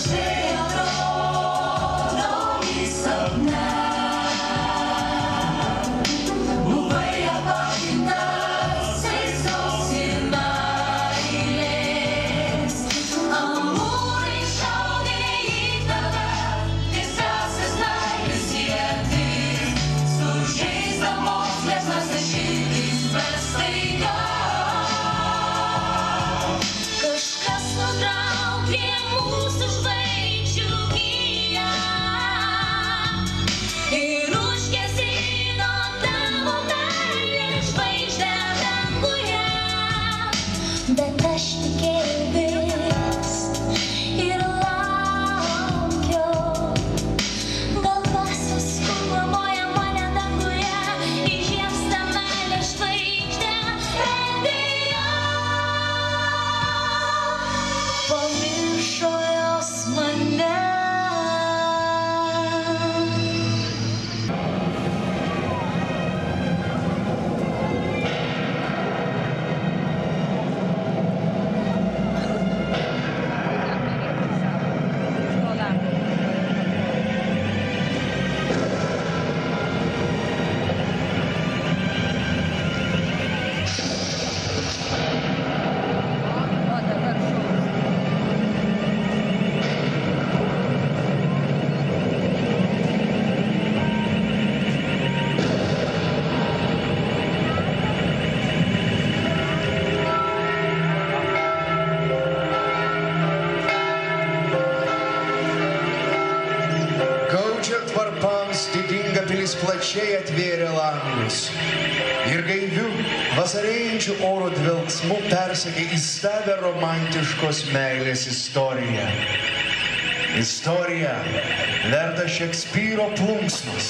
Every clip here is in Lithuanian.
stay. Plačiai atvėrė langus ir gaiviu vasarėjančiu oro dvelksmu persakė įstabę romantiškos meilės istoriją. Istorija verta Šekspyro plunksnos.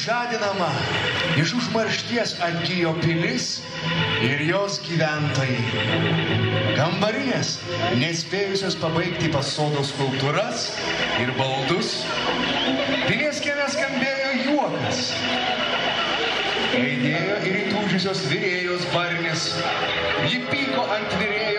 Žadinama iš užmaršties atgyjo pilis ir jos gyventojai. Kambarinės, nespėjusios pabaigti pasodos kultūras ir baldus, pilies kieme skambėjo juokas. Aidėjo ir įtūžusios vyrėjos barnis. Ji pyko ant vyrėjo